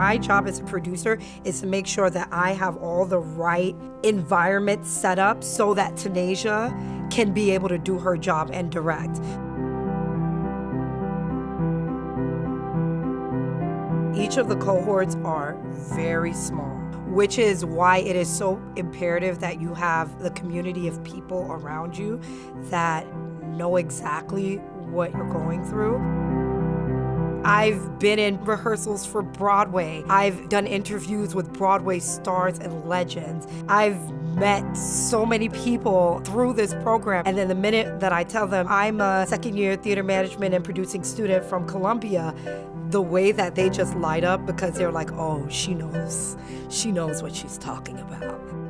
My job as a producer is to make sure that I have all the right environment set up so that Tanasia can be able to do her job and direct. Each of the cohorts are very small, which is why it is so imperative that you have the community of people around you that know exactly what you're going through. I've been in rehearsals for Broadway. I've done interviews with Broadway stars and legends. I've met so many people through this program. And then the minute that I tell them I'm a second year theater management and producing student from Columbia, the way that they just light up because they're like, oh, she knows. She knows what she's talking about.